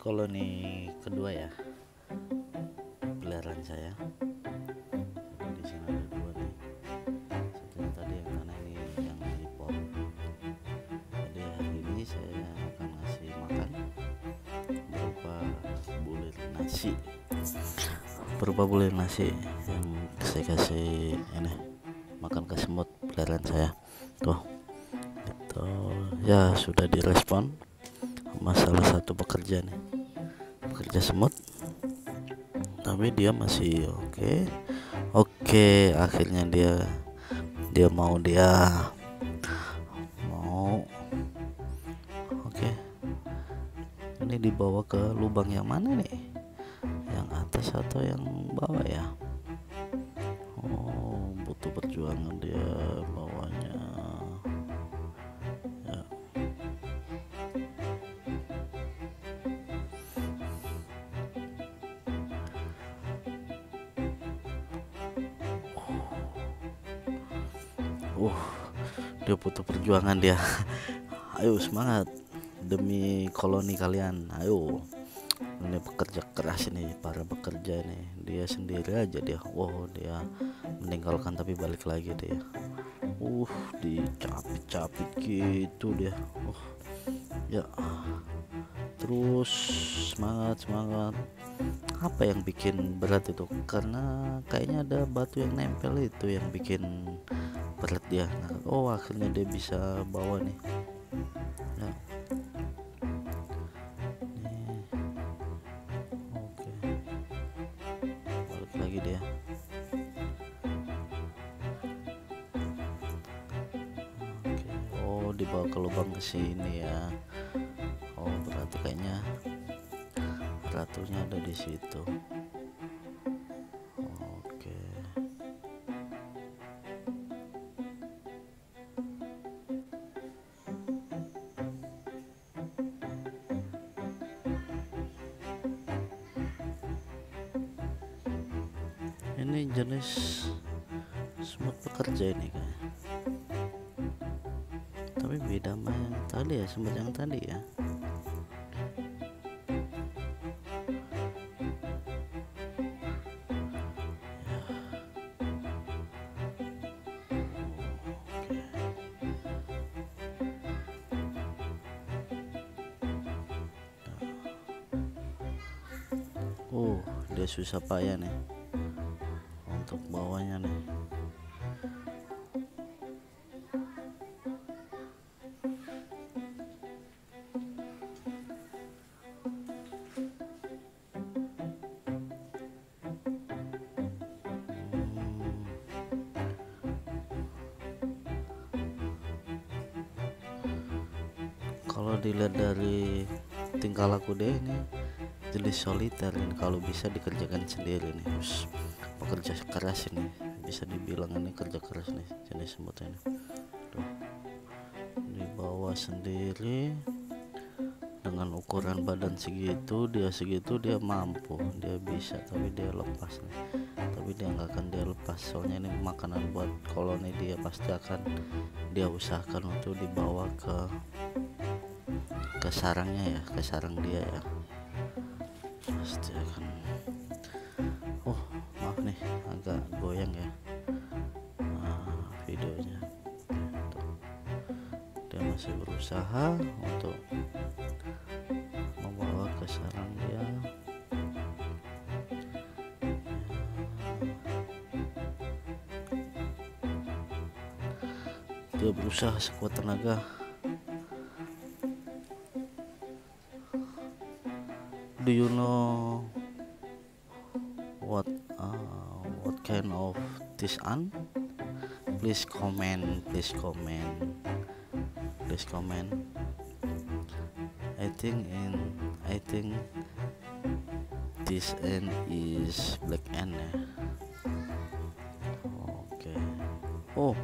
koloni kedua ya peliharaan saya. Di sini ada dua nih. Satunya tadi yang mana ini yang di pot jadi hari ini saya akan ngasih makan berupa bulir nasi. Berupa bulir nasi yang saya kasih ini makan ke semut peliharaan saya. Tuh. Itu ya sudah direspon masalah satu pekerja nih. Pekerja semut tapi dia masih oke. Oke akhirnya dia dia mau dia mau oke. Ini dibawa ke lubang yang mana nih? Yang atas atau yang bawah ya uh dia butuh perjuangan dia. Ayo semangat demi koloni kalian. Ayo. Ini pekerja keras ini para pekerja ini. Dia sendiri aja dia. Wow dia meninggalkan tapi balik lagi dia. Uh dicapit-capit gitu dia. Uh ya. Terus semangat semangat. Apa yang bikin berat itu? Karena kayaknya ada batu yang nempel itu yang bikin berat dia. Nah, oh akhirnya dia bisa bawa nih. Nih oke. Lagi dia. Oh dibawa ke lubang ke sini ya. Oh berarti kayaknya ratunya ada di situ ini jenis semut pekerja ini kan tapi beda sama yang tadi ya semut yang tadi ya. Oh, dia susah payah nih dilihat dari tingkah laku dia ini jenis soliter ini kalau bisa dikerjakan sendiri nih Us, pekerja keras ini bisa dibilang ini kerja keras nih jenis semut ini. Tuh dibawa sendiri dengan ukuran badan segitu dia segitu dia mampu dia bisa tapi dia lepas nih. Tapi dia nggak akan dia lepas soalnya ini makanan buat koloni dia pasti akan dia usahakan untuk dibawa ke ke sarangnya ya ke sarang dia ya. Pasti akan oh maaf nih agak goyang ya. Nah, videonya. Dia masih berusaha untuk membawa ke sarang dia. Dia berusaha sekuat tenaga do you know what uh, what kind of this ant please comment please comment please comment. I think in I think this ant is black ant ya oke oh.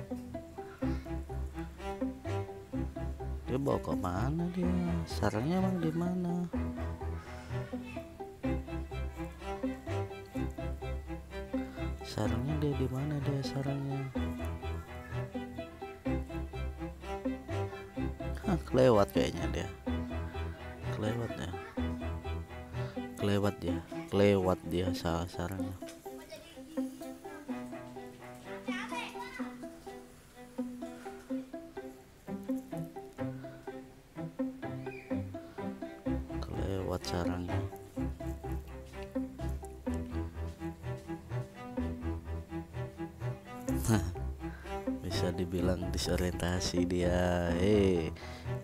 Dia bawa ke mana dia? Sarangnya emang di mana sarangnya dia di mana dia sarangnya? Hah, kelewat kayaknya dia. Kelewat ya. Kelewat dia. Kelewat dia salah sarangnya. Kelewat sarangnya dibilang disorientasi dia. Eh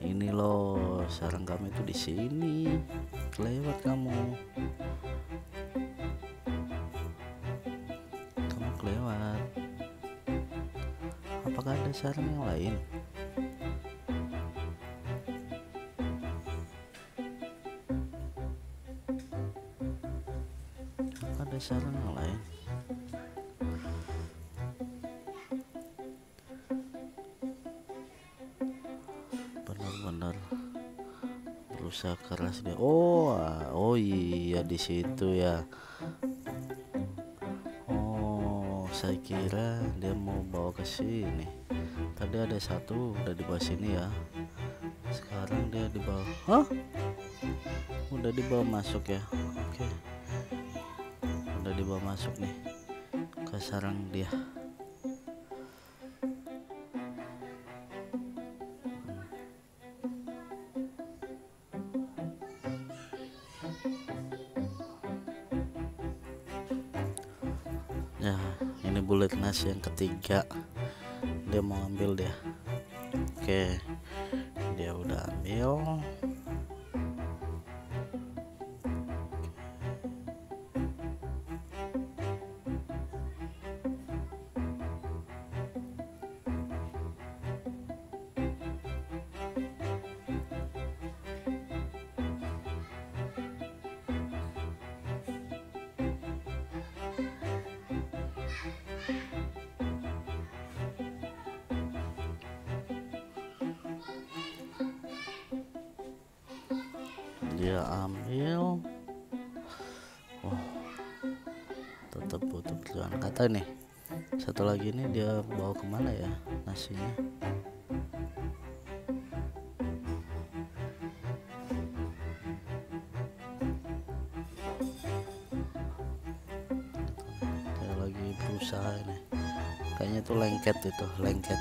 ini loh sarang kami itu di sini. Kelewat kamu. Kamu kelewat. Apakah ada sarang yang lain? Apakah ada sarang benar-benar berusaha keras dia. Oh oh iya di situ ya. Oh saya kira dia mau bawa ke sini. Tadi ada satu udah di bawah sini ya. Sekarang dia dibawa. Hah? Udah dibawa masuk ya? Oke. Udah dibawa masuk nih ke sarang dia yang ketiga. Dia mau ambil dia. Oke. Dia udah ambil dia ambil. Oh tetap butuh perjuangan kata nih satu lagi ini dia bawa ke mana ya nasinya? Dia lagi berusaha ini. Kayaknya itu lengket itu lengket.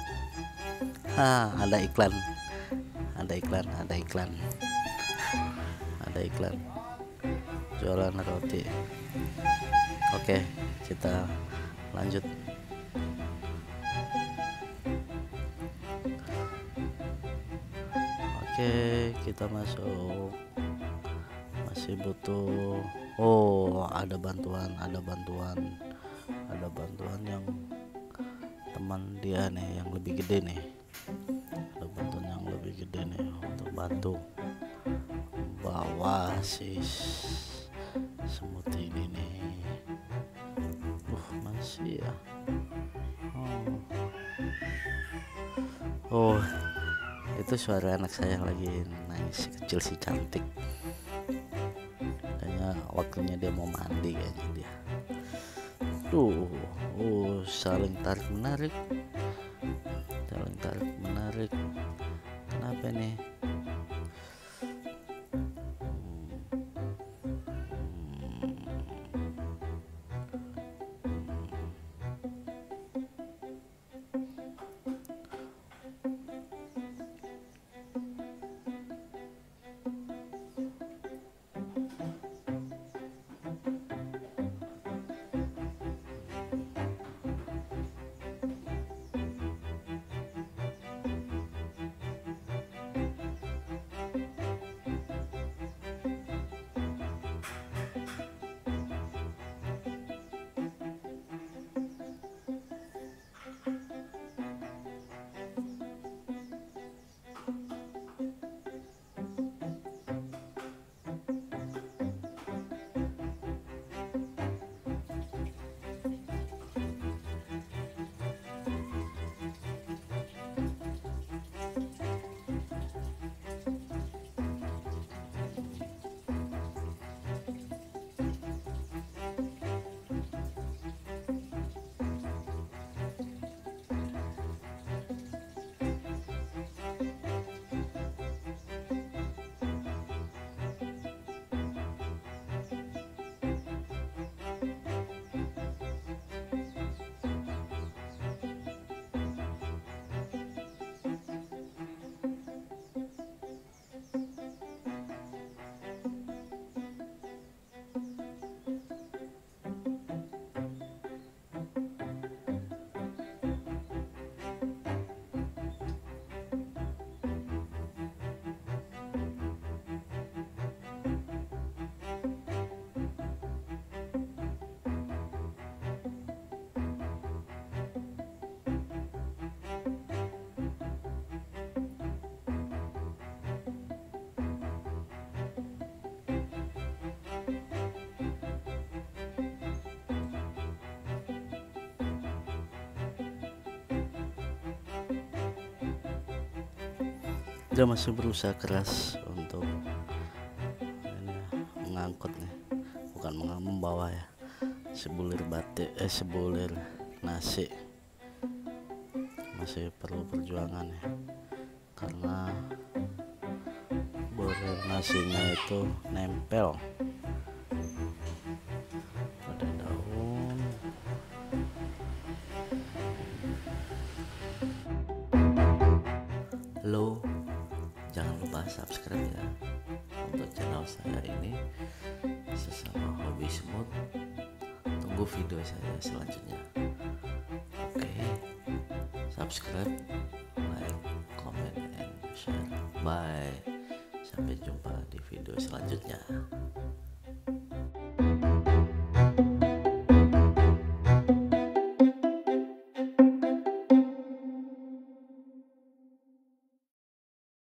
Ah ada iklan. Ada iklan ada iklan ada iklan. Jualan roti. Oke kita lanjut. Oke kita masuk. Masih butuh. Oh ada bantuan ada bantuan. Ada bantuan yang teman dia nih yang lebih gede nih. Ada bantuan yang lebih gede nih untuk bantu bawa si semut ini nih. Uh masih ya? Oh, oh itu suara anak saya yang lagi nangis kecil si cantik. Kayaknya waktunya dia mau mandi kayaknya dia. Tuh oh saling tarik menarik saling tarik menarik kenapa nih dia masih berusaha keras untuk ini ya, mengangkut nih bukan membawa ya. Sebulir batik eh sebulir nasi. Masih perlu perjuangan ya. Karena bulir nasinya itu nempel subscribe ya untuk channel saya ini sesama hobi semut. Tunggu video saya selanjutnya. Oke, subscribe, like, comment, and share. Bye. Sampai jumpa di video selanjutnya.